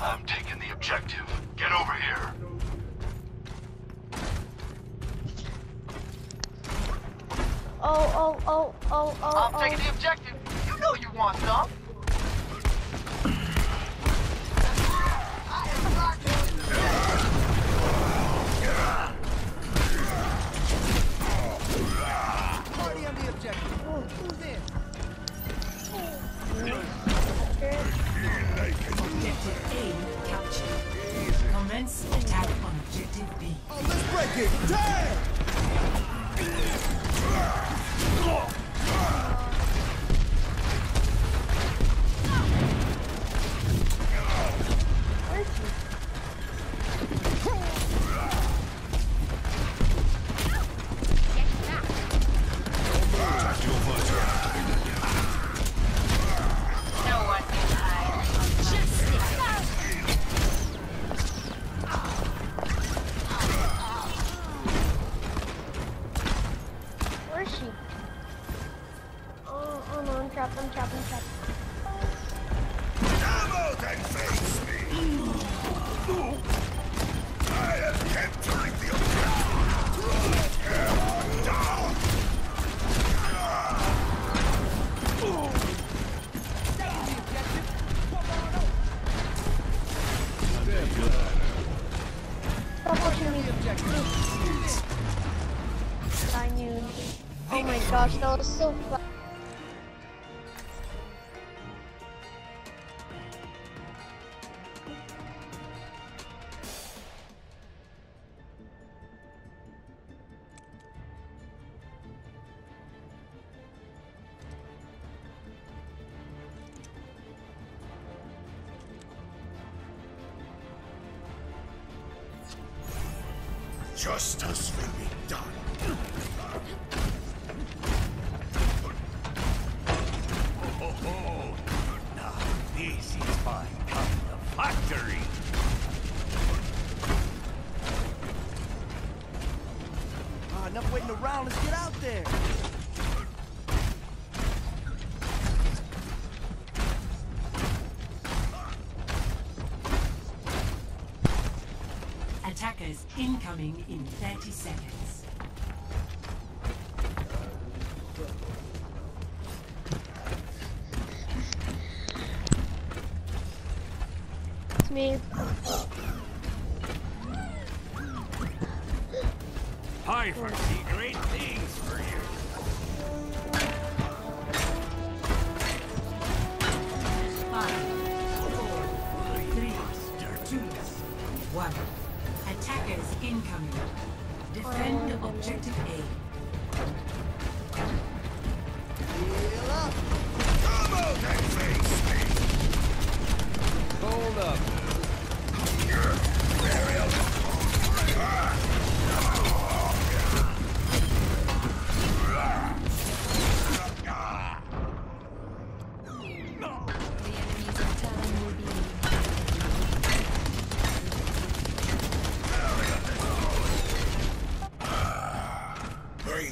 I'm taking the objective. Get over here. Oh, oh, oh, oh, oh, I'm oh. taking the objective. You know you want some. Let's break was so fun. Justice will be done. Factory. Ah, enough waiting around. Let's get out there. Attackers incoming in 30 seconds. It's me. I foresee great things for you. Five, four, three, two, one. Attackers incoming. Defend objective A.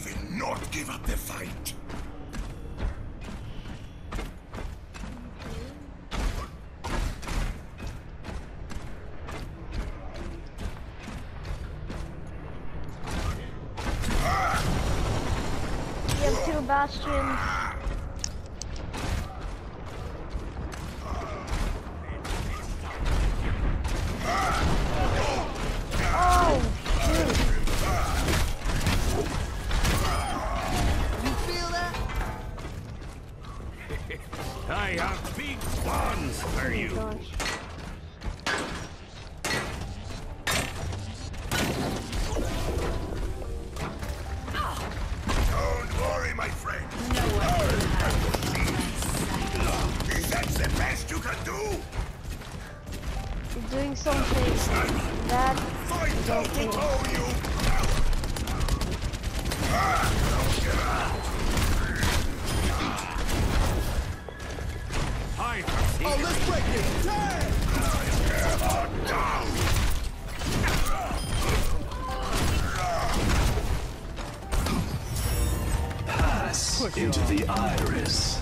will not give up the fight. You have two bastions. That. Fight out to owe you. Oh, let's break it. Damn. Into the iris.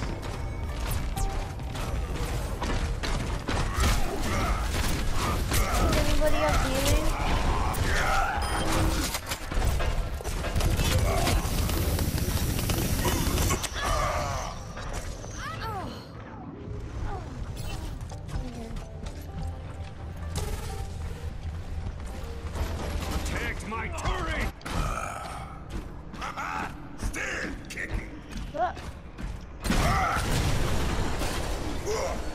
Sure.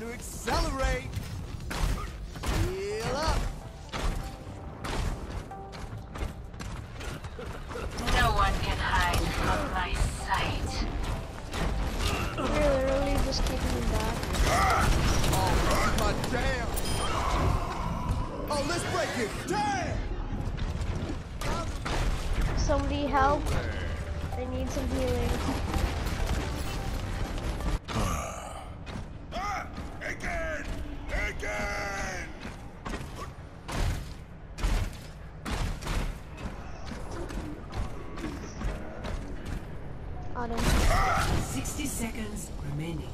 To accelerate! seconds remaining.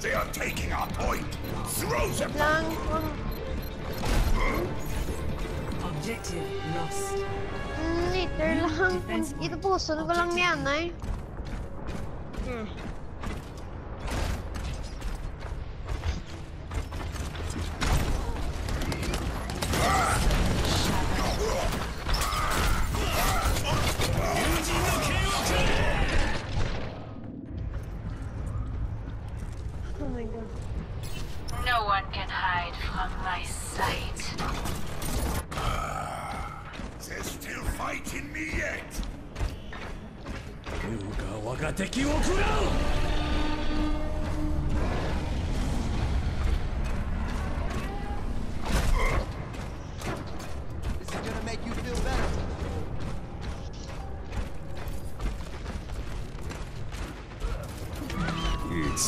They are taking our point. Throw them. Lang Objective lost. Hmm, Liter lang. Ito po, sunod ko lang niyan, ay. Hmm.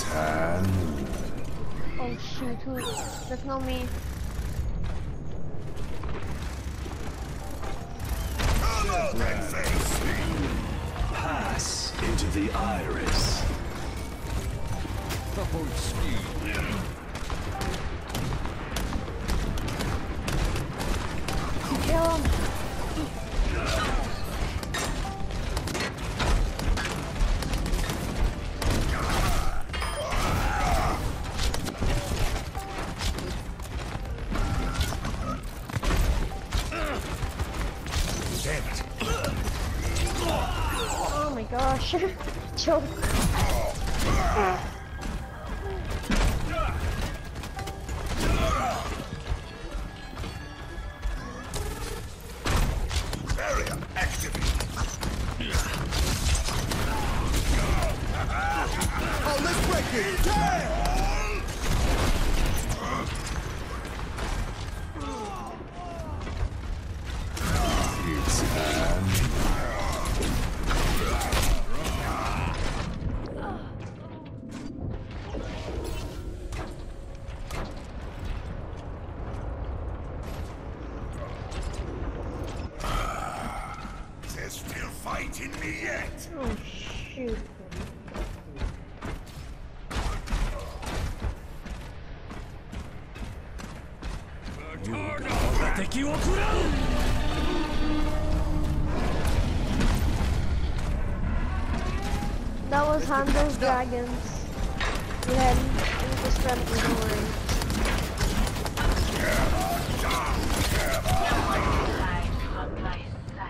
hand. Oh shoot, who? That's not me. Pass into the iris. Speed. çok. That was Hanzo's Dragons. We had we just the ignored.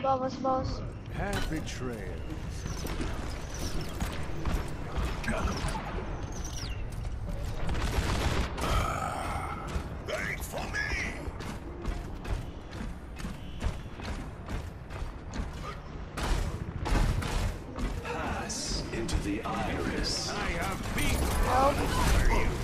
Boss, boss. Happy trails. the iris. I have you?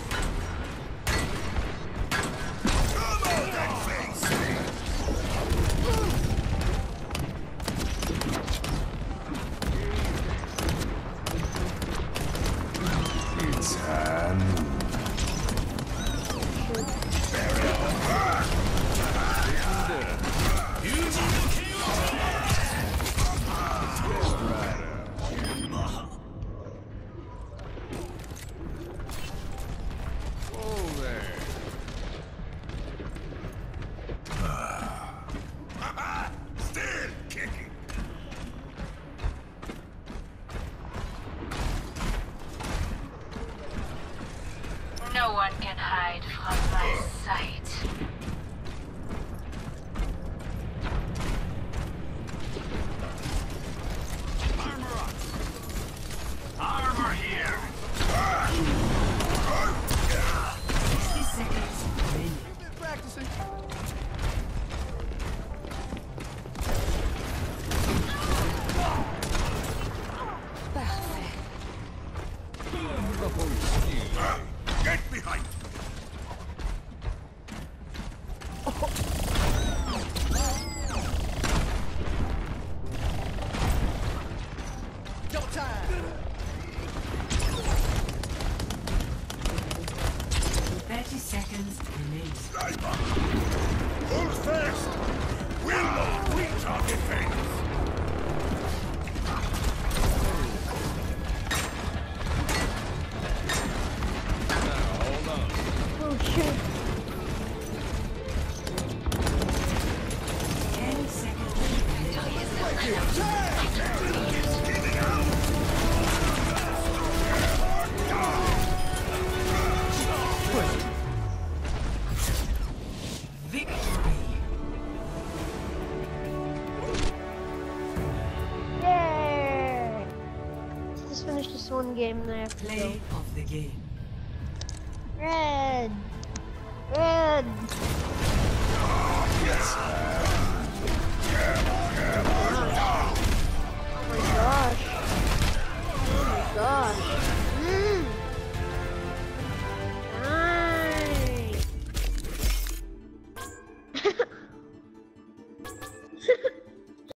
Fight! just finish this one game and I have to Play go. of the game. Red! Red! Yes! Oh my gosh. Oh my gosh.